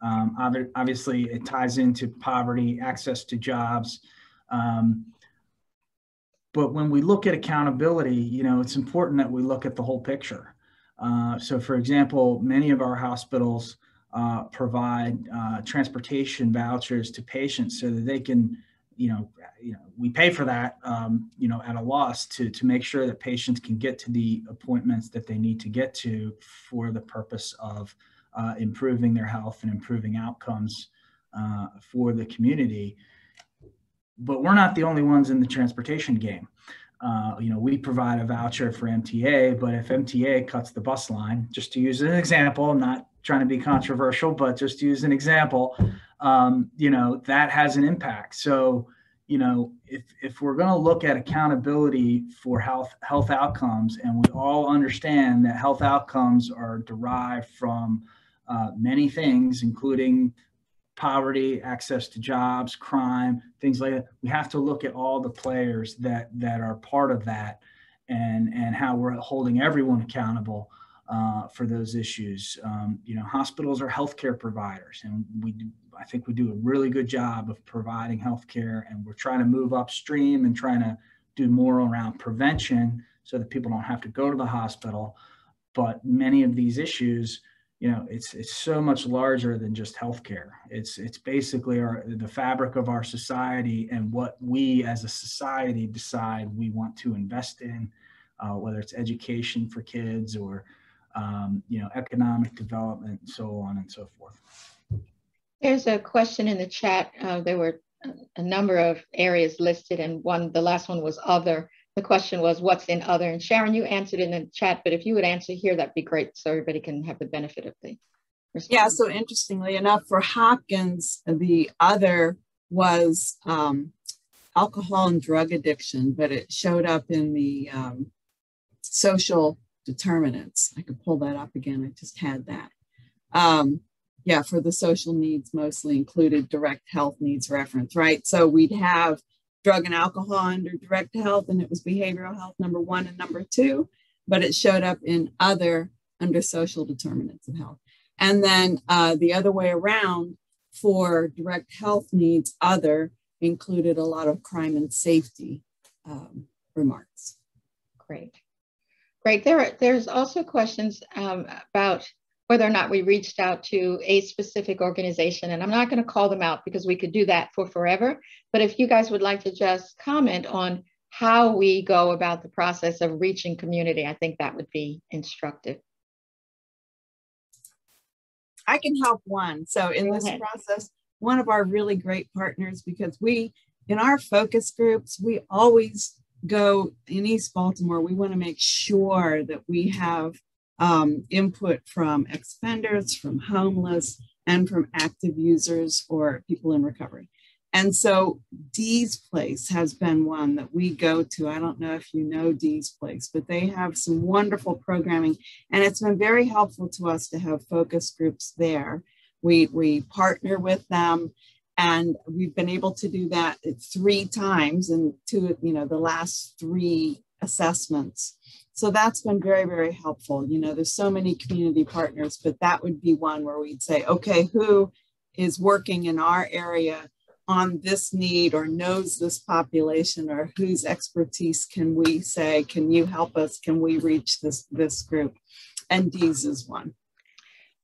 Um, obviously, it ties into poverty, access to jobs. Um, but when we look at accountability, you know, it's important that we look at the whole picture. Uh, so, for example, many of our hospitals uh, provide uh, transportation vouchers to patients so that they can you know, you know, we pay for that, um, you know, at a loss to to make sure that patients can get to the appointments that they need to get to for the purpose of uh, improving their health and improving outcomes uh, for the community. But we're not the only ones in the transportation game. Uh, you know, we provide a voucher for MTA, but if MTA cuts the bus line, just to use an example, I'm not trying to be controversial, but just to use an example, um, you know, that has an impact. So, you know, if, if we're going to look at accountability for health health outcomes, and we all understand that health outcomes are derived from uh, many things, including poverty, access to jobs, crime, things like that. We have to look at all the players that that are part of that, and and how we're holding everyone accountable uh, for those issues. Um, you know, hospitals are healthcare providers, and we I think we do a really good job of providing healthcare, and we're trying to move upstream and trying to do more around prevention so that people don't have to go to the hospital. But many of these issues you know it's it's so much larger than just healthcare it's it's basically our the fabric of our society and what we as a society decide we want to invest in uh, whether it's education for kids or um, you know economic development so on and so forth there's a question in the chat uh, there were a number of areas listed and one the last one was other. The question was what's in other? And sharon you answered in the chat but if you would answer here that'd be great so everybody can have the benefit of the response. yeah so interestingly enough for hopkins the other was um, alcohol and drug addiction but it showed up in the um, social determinants. I could pull that up again i just had that. Um, yeah for the social needs mostly included direct health needs reference right so we'd have drug and alcohol under direct health, and it was behavioral health number one and number two, but it showed up in other under social determinants of health. And then uh, the other way around for direct health needs, other included a lot of crime and safety um, remarks. Great. Great. There are, there's also questions um, about whether or not we reached out to a specific organization. And I'm not going to call them out because we could do that for forever. But if you guys would like to just comment on how we go about the process of reaching community, I think that would be instructive. I can help one. So in this process, one of our really great partners, because we, in our focus groups, we always go in East Baltimore, we want to make sure that we have um, input from expenders, from homeless, and from active users or people in recovery. And so Dee's Place has been one that we go to. I don't know if you know Dee's Place, but they have some wonderful programming, and it's been very helpful to us to have focus groups there. We, we partner with them, and we've been able to do that three times in two, you know, the last three assessments. So that's been very, very helpful. You know, there's so many community partners, but that would be one where we'd say, okay, who is working in our area on this need or knows this population or whose expertise can we say, can you help us? Can we reach this, this group? And Dee's is one.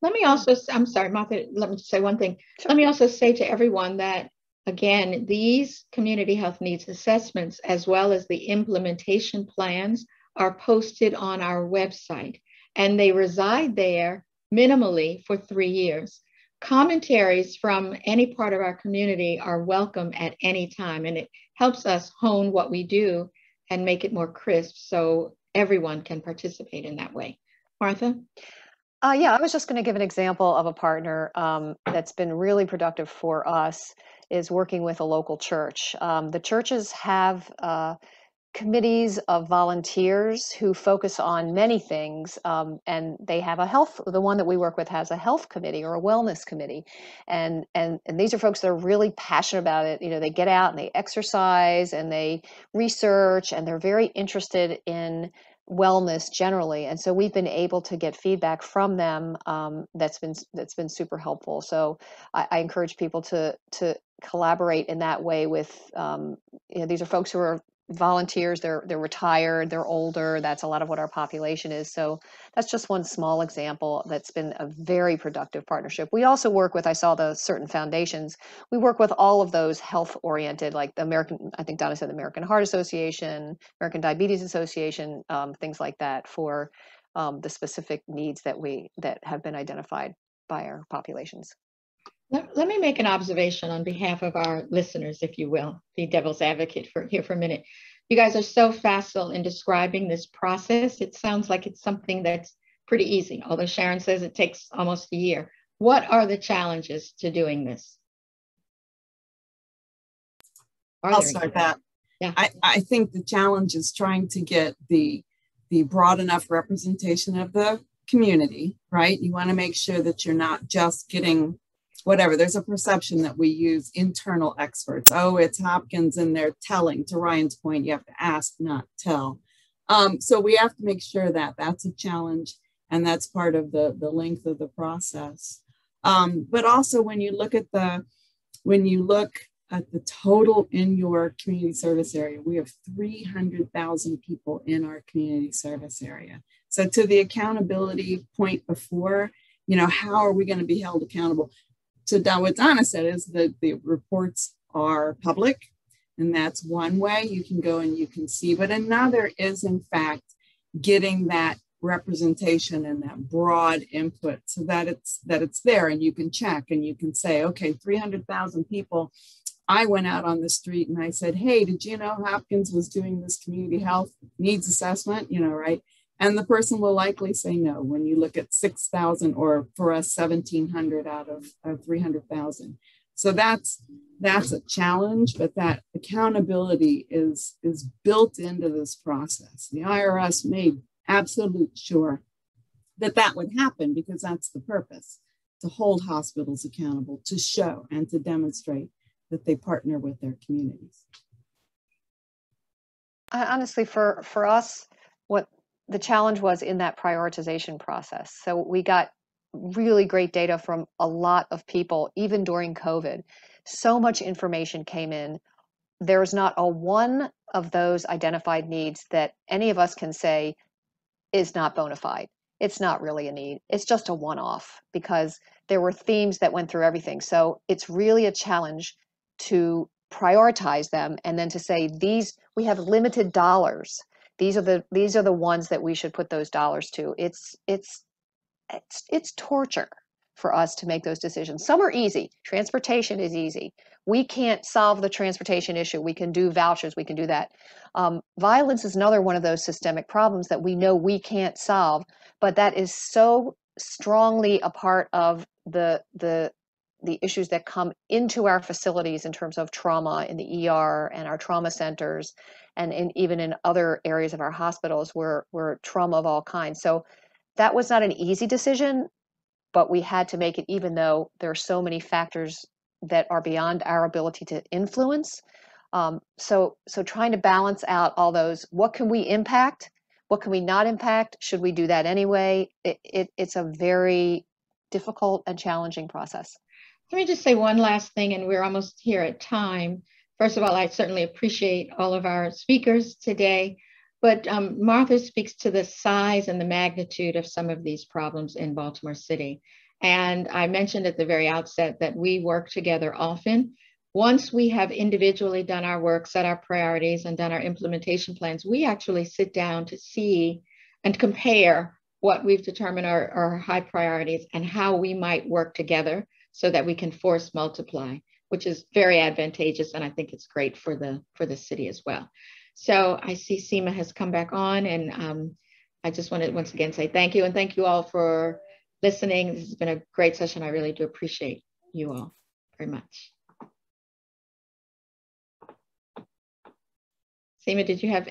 Let me also, I'm sorry, Martha, let me say one thing. Let me also say to everyone that again, these community health needs assessments, as well as the implementation plans are posted on our website and they reside there minimally for three years. Commentaries from any part of our community are welcome at any time and it helps us hone what we do and make it more crisp so everyone can participate in that way. Martha? Uh, yeah, I was just going to give an example of a partner um, that's been really productive for us is working with a local church. Um, the churches have uh, committees of volunteers who focus on many things um, and they have a health the one that we work with has a health committee or a wellness committee. And and and these are folks that are really passionate about it. You know they get out and they exercise and they research and they're very interested in wellness generally. And so we've been able to get feedback from them um, that's been that's been super helpful. So I, I, encourage people to to collaborate in that way with um, you know these are folks who are volunteers they're they're retired they're older that's a lot of what our population is so that's just one small example that's been a very productive partnership we also work with i saw the certain foundations we work with all of those health oriented like the american i think donna said the american heart association american diabetes association um, things like that for um, the specific needs that we that have been identified by our populations. Let, let me make an observation on behalf of our listeners, if you will, the devil's advocate for here for a minute. You guys are so facile in describing this process. It sounds like it's something that's pretty easy, although Sharon says it takes almost a year. What are the challenges to doing this? Are I'll start that. Yeah. I, I think the challenge is trying to get the the broad enough representation of the community, right? You want to make sure that you're not just getting whatever. There's a perception that we use internal experts. Oh, it's Hopkins and they're telling. To Ryan's point, you have to ask, not tell. Um, so we have to make sure that that's a challenge and that's part of the, the length of the process. Um, but also when you look at the, when you look at the total in your community service area, we have 300,000 people in our community service area. So to the accountability point before, you know, how are we going to be held accountable? So what Donna said is that the reports are public, and that's one way you can go and you can see. But another is, in fact, getting that representation and that broad input so that it's that it's there and you can check and you can say okay 300,000 people I went out on the street and I said hey did you know Hopkins was doing this community health needs assessment you know right and the person will likely say no when you look at 6,000 or for us 1,700 out of, of 300,000. So that's that's a challenge, but that accountability is is built into this process. The IRS made absolute sure that that would happen because that's the purpose to hold hospitals accountable, to show and to demonstrate that they partner with their communities. Honestly, for for us, what the challenge was in that prioritization process. So we got really great data from a lot of people, even during COVID. So much information came in. There's not a one of those identified needs that any of us can say is not bona fide. It's not really a need. It's just a one off because there were themes that went through everything. So it's really a challenge to prioritize them and then to say these we have limited dollars these are the these are the ones that we should put those dollars to. It's it's it's, it's torture for us to make those decisions. Some are easy. Transportation is easy. We can't solve the transportation issue. We can do vouchers. We can do that. Um, violence is another one of those systemic problems that we know we can't solve but that is so strongly a part of the the the issues that come into our facilities in terms of trauma in the ER and our trauma centers and in, even in other areas of our hospitals where, where trauma of all kinds. So that was not an easy decision, but we had to make it even though there are so many factors that are beyond our ability to influence. Um, so, so trying to balance out all those, what can we impact? What can we not impact? Should we do that anyway? It, it, it's a very difficult and challenging process. Let me just say one last thing, and we're almost here at time. First of all, I certainly appreciate all of our speakers today, but um, Martha speaks to the size and the magnitude of some of these problems in Baltimore City. And I mentioned at the very outset that we work together often. Once we have individually done our work, set our priorities, and done our implementation plans, we actually sit down to see and compare what we've determined are, are high priorities and how we might work together so that we can force multiply, which is very advantageous. And I think it's great for the, for the city as well. So I see Seema has come back on and um, I just want to once again say thank you and thank you all for listening. This has been a great session. I really do appreciate you all very much. Seema, did you have